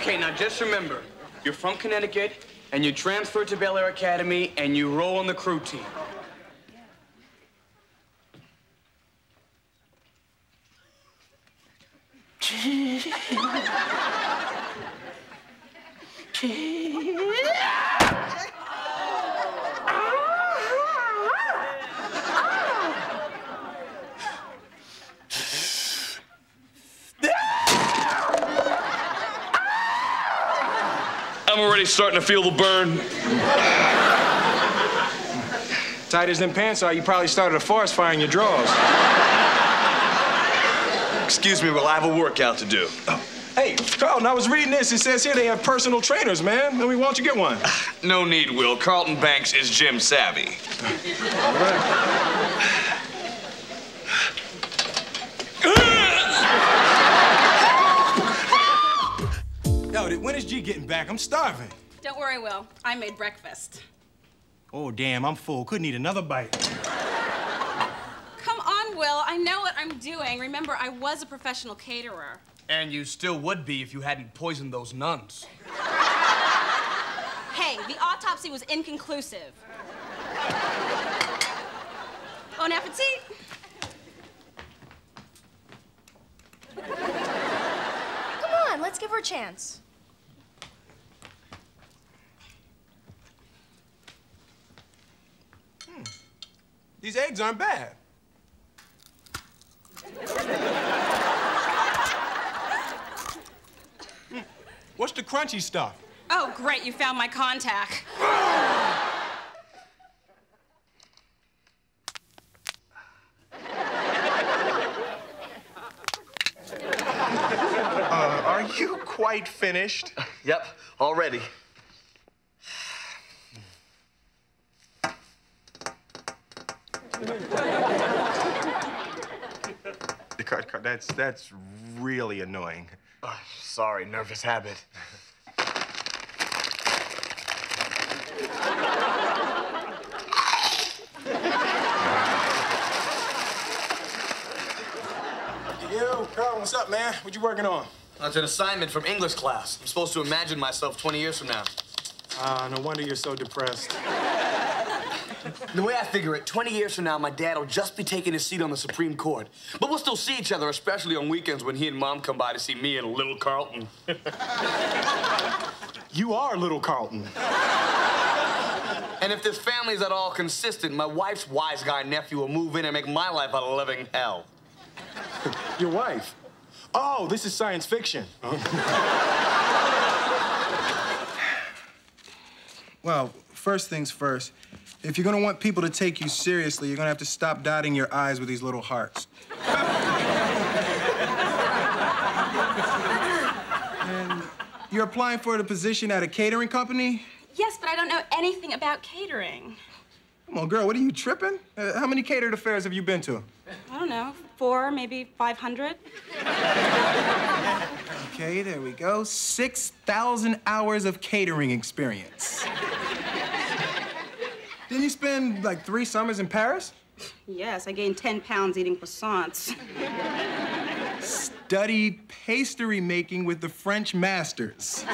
Okay, now just remember, you're from Connecticut, and you transferred to Bel Air Academy, and you roll on the crew team. I'm already starting to feel the burn. Tight as them pants are, you probably started a forest fire in your drawers. Excuse me, well, I have a workout to do. Oh. Hey, Carlton, I was reading this. It says here they have personal trainers, man. Let me, why don't you get one? No need, Will. Carlton Banks is gym savvy. Yo, when is G getting back? I'm starving. Don't worry, Will. I made breakfast. Oh, damn, I'm full. Couldn't eat another bite. Come on, Will. I know what I'm doing. Remember, I was a professional caterer. And you still would be if you hadn't poisoned those nuns. Hey, the autopsy was inconclusive. Bon appetit. Come on, let's give her a chance. These eggs aren't bad. What's the crunchy stuff? Oh, great. You found my contact. Uh, are you quite finished? Yep, already. The cut, cut, that's, that's really annoying. Uh, sorry, nervous habit. Yo, Carl, what's up, man? What you working on? That's an assignment from English class. I'm supposed to imagine myself 20 years from now. Ah, no wonder you're so depressed. The way I figure it, 20 years from now, my dad will just be taking his seat on the Supreme Court. But we'll still see each other, especially on weekends when he and mom come by to see me and little Carlton. You are little Carlton. And if this family's at all consistent, my wife's wise guy nephew will move in and make my life a living hell. Your wife. Oh, this is science fiction. Well, first things first. If you're gonna want people to take you seriously, you're gonna have to stop dotting your I's with these little hearts. and you're applying for the position at a catering company? Yes, but I don't know anything about catering. Come on, girl, what are you tripping? Uh, how many catered affairs have you been to? I don't know, four, maybe 500? Okay, there we go. 6,000 hours of catering experience. Didn't you spend like three summers in Paris? Yes, I gained 10 pounds eating croissants. Study pastry making with the French masters.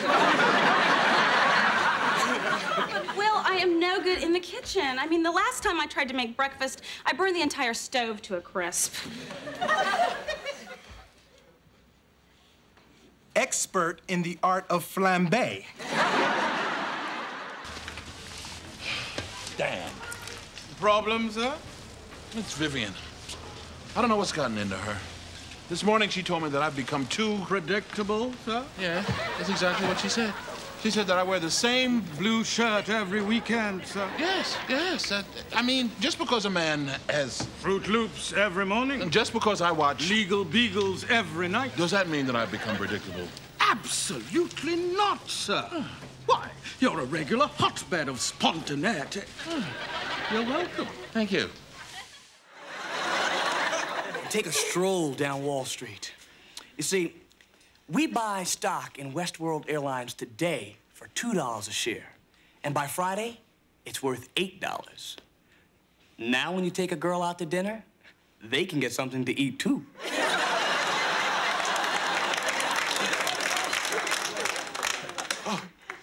Will, I am no good in the kitchen. I mean, the last time I tried to make breakfast, I burned the entire stove to a crisp. Expert in the art of flambe. Dan. Problems, huh? It's Vivian. I don't know what's gotten into her. This morning she told me that I've become too. Predictable, sir? Yeah, that's exactly what she said. She said that I wear the same blue shirt every weekend, sir. Yes, yes. uh, I mean, just because a man has. Fruit Loops every morning. Just because I watch. Legal Beagles every night. Does that mean that I've become predictable? Absolutely not, sir. Why, you're a regular hotbed of spontaneity. You're welcome. Thank you. Take a stroll down Wall Street. You see, we buy stock in Westworld Airlines today for $2 a share. And by Friday, it's worth $8. Now, when you take a girl out to dinner, they can get something to eat too.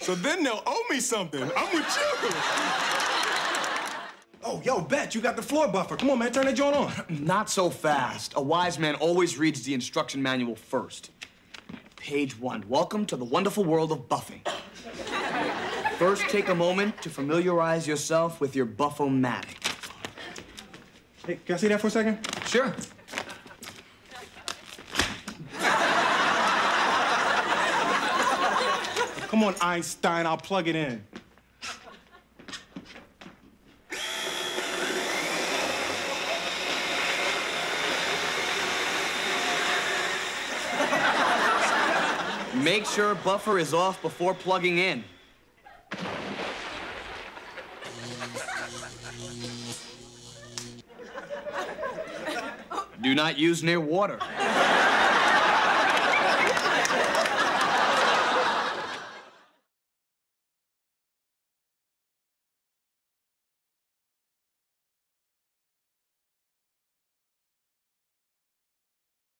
So then they'll owe me something. I'm with you. Oh, yo, Bet, you got the floor buffer. Come on, man, turn that joint on. Not so fast. A wise man always reads the instruction manual first. Page one. Welcome to the wonderful world of buffing. First, take a moment to familiarize yourself with your Buffomatic. Hey, can I see that for a second? Sure. Come on, Einstein, I'll plug it in. Make sure buffer is off before plugging in. Do not use near water.